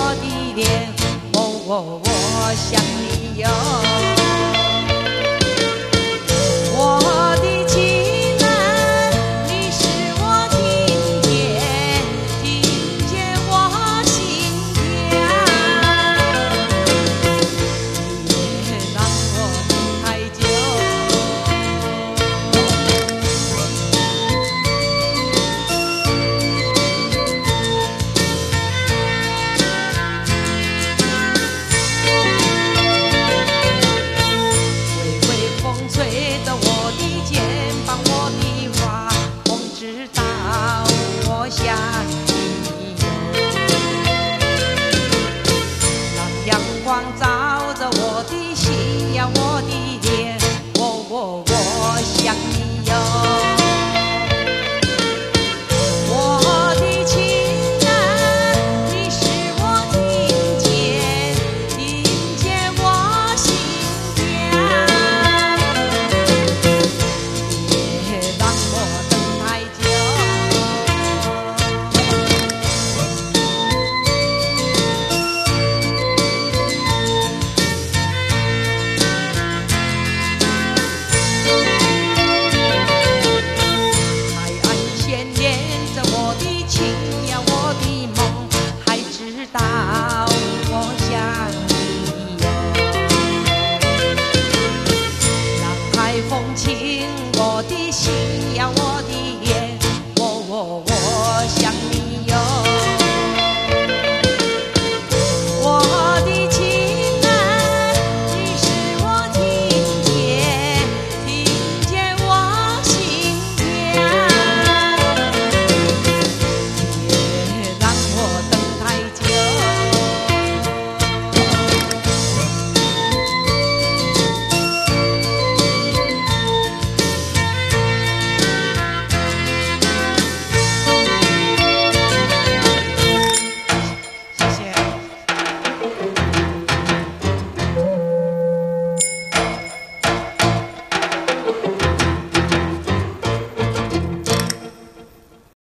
我的脸，哦哦，我想你哟。我的肩。亲，我的心呀我。